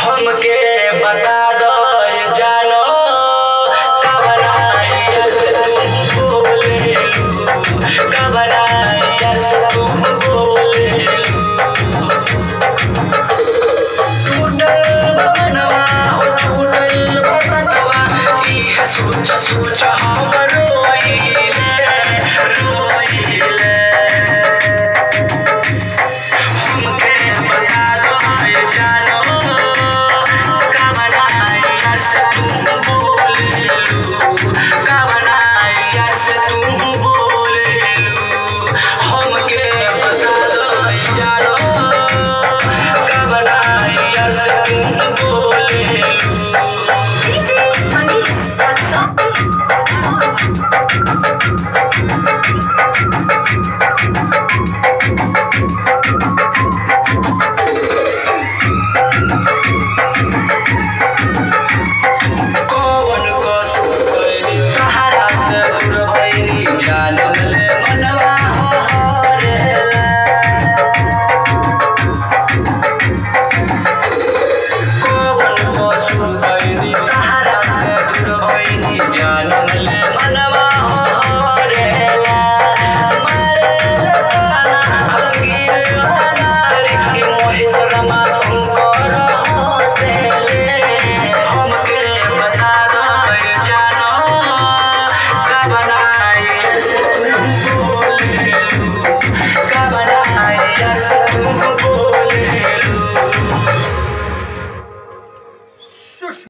हमके बता दो to a top.